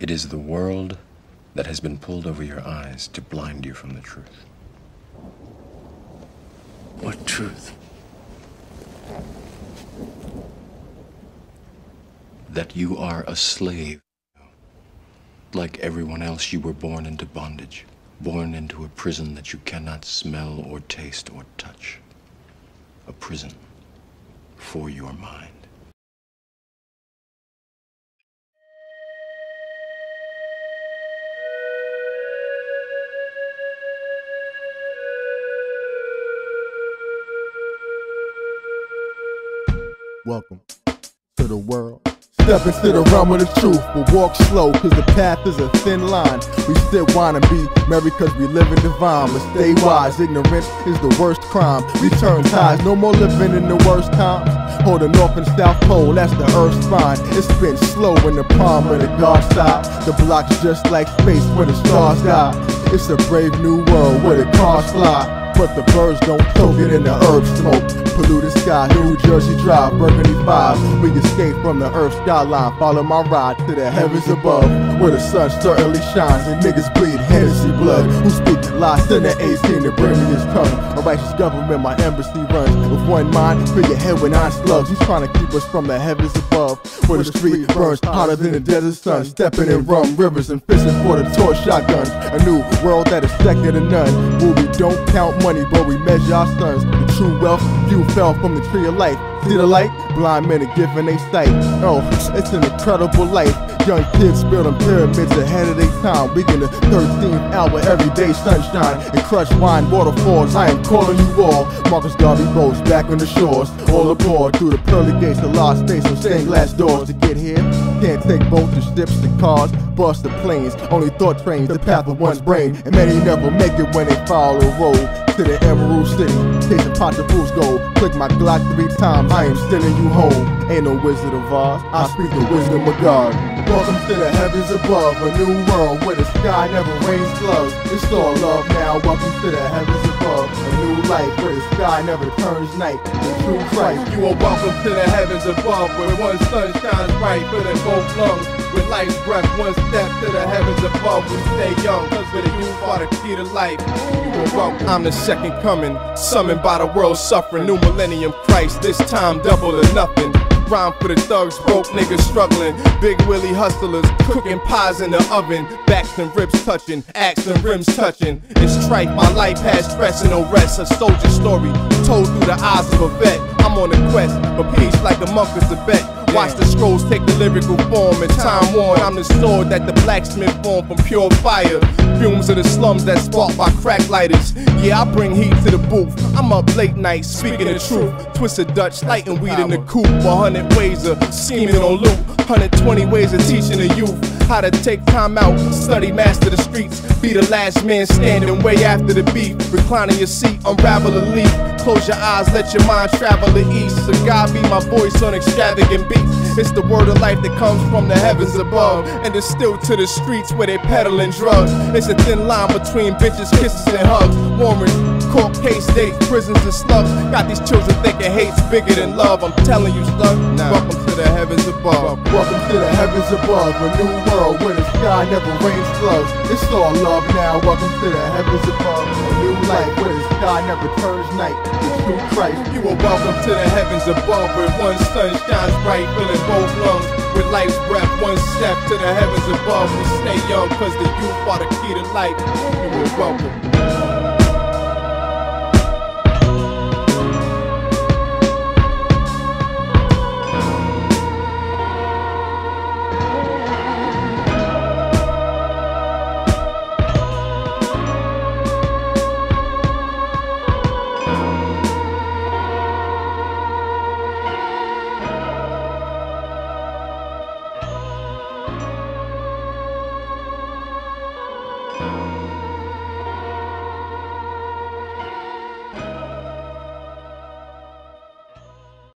It is the world that has been pulled over your eyes to blind you from the truth. What truth? That you are a slave. Like everyone else, you were born into bondage, born into a prison that you cannot smell or taste or touch. A prison for your mind. Welcome to the world. Step into the realm of the truth, but walk slow, cause the path is a thin line. We still wanna be merry cause we live in divine, but stay wise. Ignorance is the worst crime. We turn ties, no more living in the worst times. Hold the north and south pole, that's the earth's spine. It spins slow in the palm of the dark side. The block's just like space where the stars die. It's a brave new world where the cars fly. But the birds don't choke it in the herb smoke. Polluted sky, New Jersey Drive, Burgundy 5. We escape from the earth skyline. Follow my ride to the heavens above, where the sun certainly shines and niggas bleed Hennessy blood. Who speak lies in the 18 to bring me his tongue. A righteous government, my embassy runs with one mind. Fill your head with nine slugs. He's trying to keep us from the heavens above, where the street burns hotter than the desert sun. Stepping in rum rivers and fishing for the torch shotguns. A new world that is second to none, where we don't count money, but we measure our sons. The true wealth, few fell from the tree of life. See the light? Blind men are giving they sight. Oh, it's an incredible life. Young kids building pyramids ahead of their time. We in the 13th hour, everyday sunshine. And crushed wine waterfalls, I am calling you all. Marcus Garvey boats back on the shores. All aboard through the pearly gates the lost space with stained glass doors to get here. Can't take boats to ships to cars, bus to planes. Only thought trains the path of one's brain. And many never make it when they follow the road to the Emerald City. Chasing pots of fool's gold. Click my Glock three times, I am sending you home. Ain't no Wizard of Oz, I speak the wisdom of God. Welcome to the heavens above, a new world where the sky never rains floods. It's all love now. Welcome to the heavens new where the sky never turns night. The true Christ. You are welcome to the heavens above, where one sun shines bright, filling both lungs. With life's breath, one step to the heavens above. We stay young, cause with the youth are the key to life. I'm the second coming, summoned by the world suffering. New millennium Christ, this time double or nothing. Rhyme for the thugs, broke niggas struggling. Big Willie hustlers, cooking pies in the oven. Backs and ribs touching, axe and rims touching. It's trite, my life has stress and no rest. A soldier story told through the eyes of a vet. I'm on a quest for peace like the monk of Tibet. Watch the scrolls take the lyrical form and time worn. I'm the sword that the blacksmith formed from pure fire. Fumes of the slums that spark by crack lighters. Yeah, I bring heat to the booth. I'm up late night speaking the truth. Twisted Dutch, lighting weed in the coop. 100 ways of scheming on loop. 120 ways of teaching the youth how to take time out, study, master the streets. Be the last man standing way after the beat. Reclining your seat, unravel a leaf. Close your eyes, let your mind travel the east. So God be my voice on extravagant beats. It's the word of life that comes from the heavens above. And it's still to the streets where they peddling drugs. It's a thin line between bitches, kisses, and hugs. Warrants, court case dates, prisons, and slugs. Got these children thinking hate's bigger than love. I'm telling you, slug. Welcome to the heavens above. Welcome to the heavens above, a new world where the sky never rains floods. It's all love now. Welcome to the heavens above, a new life where the sky never turns night. The true Christ. You are welcome to the heavens above, where one sun shines bright, filling both lungs. With life's breath, one step to the heavens above. We stay young, cause the youth are the key to life. You are welcome.